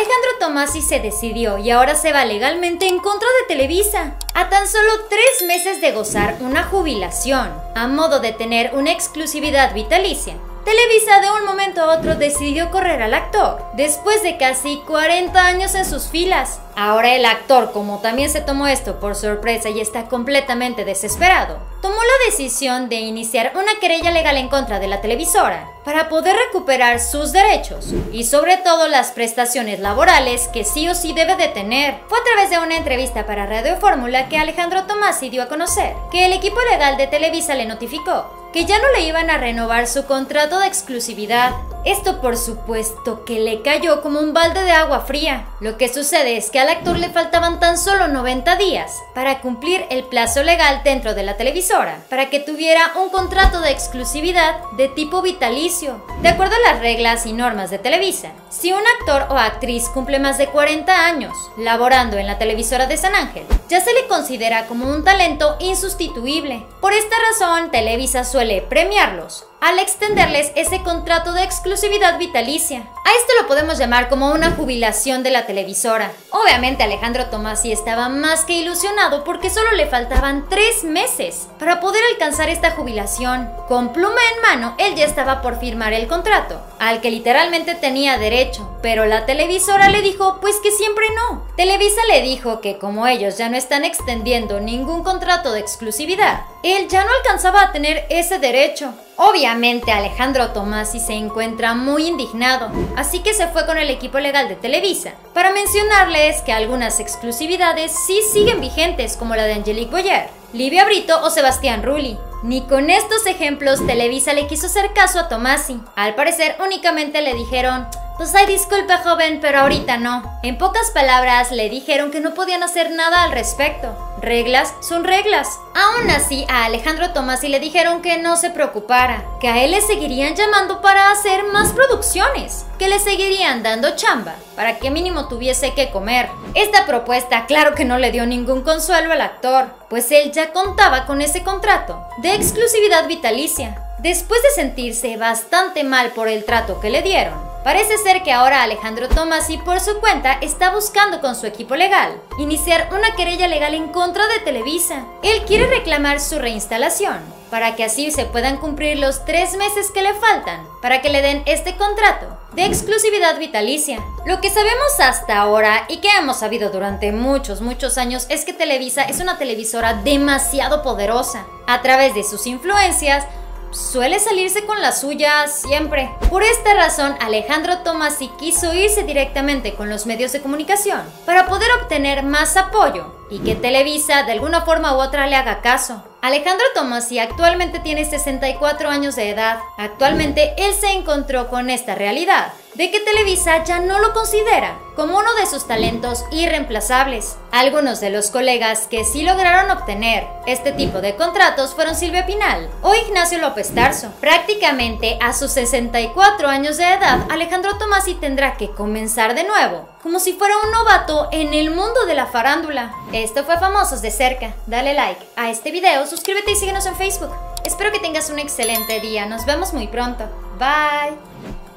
Alejandro Tomasi se decidió y ahora se va legalmente en contra de Televisa. A tan solo tres meses de gozar una jubilación, a modo de tener una exclusividad vitalicia, Televisa de un momento a otro decidió correr al actor, después de casi 40 años en sus filas. Ahora el actor, como también se tomó esto por sorpresa y está completamente desesperado, tomó la decisión de iniciar una querella legal en contra de la televisora para poder recuperar sus derechos y sobre todo las prestaciones laborales que sí o sí debe de tener. Fue a través de una entrevista para Radio Fórmula que Alejandro Tomasi dio a conocer que el equipo legal de Televisa le notificó que ya no le iban a renovar su contrato de exclusividad. Esto por supuesto que le cayó como un balde de agua fría. Lo que sucede es que al actor le faltaban tan solo 90 días para cumplir el plazo legal dentro de la televisora, para que tuviera un contrato de exclusividad de tipo vitalicio. De acuerdo a las reglas y normas de Televisa, si un actor o actriz cumple más de 40 años laborando en la televisora de San Ángel, ya se le considera como un talento insustituible. Por esta razón, Televisa suele premiarlos al extenderles ese contrato de exclusividad vitalicia. A esto lo podemos llamar como una jubilación de la televisora. Obviamente Alejandro Tomasi estaba más que ilusionado porque solo le faltaban tres meses para poder alcanzar esta jubilación. Con pluma en mano, él ya estaba por firmar el contrato, al que literalmente tenía derecho, pero la televisora le dijo pues que siempre no. Televisa le dijo que como ellos ya no están extendiendo ningún contrato de exclusividad, él ya no alcanzaba a tener ese derecho. Obviamente Alejandro Tomasi se encuentra muy indignado, así que se fue con el equipo legal de Televisa para mencionarles que algunas exclusividades sí siguen vigentes como la de Angelique Boyer, Livia Brito o Sebastián Rulli. Ni con estos ejemplos Televisa le quiso hacer caso a Tomasi. Al parecer únicamente le dijeron, pues ay, disculpe joven, pero ahorita no. En pocas palabras, le dijeron que no podían hacer nada al respecto. Reglas son reglas. Aún así, a Alejandro Tomasi le dijeron que no se preocupara, que a él le seguirían llamando para hacer más producciones, que le seguirían dando chamba, para que mínimo tuviese que comer. Esta propuesta claro que no le dio ningún consuelo al actor, pues él ya contaba con ese contrato de exclusividad vitalicia, después de sentirse bastante mal por el trato que le dieron. Parece ser que ahora Alejandro Tomasi por su cuenta está buscando con su equipo legal iniciar una querella legal en contra de Televisa. Él quiere reclamar su reinstalación para que así se puedan cumplir los tres meses que le faltan para que le den este contrato de exclusividad vitalicia. Lo que sabemos hasta ahora y que hemos sabido durante muchos, muchos años es que Televisa es una televisora demasiado poderosa. A través de sus influencias, suele salirse con la suya siempre. Por esta razón, Alejandro Tomasi quiso irse directamente con los medios de comunicación para poder obtener más apoyo y que Televisa de alguna forma u otra le haga caso. Alejandro Tomasi actualmente tiene 64 años de edad. Actualmente él se encontró con esta realidad de que Televisa ya no lo considera como uno de sus talentos irreemplazables. Algunos de los colegas que sí lograron obtener este tipo de contratos fueron Silvia Pinal o Ignacio López Tarso. Prácticamente a sus 64 años de edad, Alejandro Tomasi tendrá que comenzar de nuevo, como si fuera un novato en el mundo de la farándula. Esto fue Famosos de cerca. Dale like a este video, suscríbete y síguenos en Facebook. Espero que tengas un excelente día. Nos vemos muy pronto. Bye.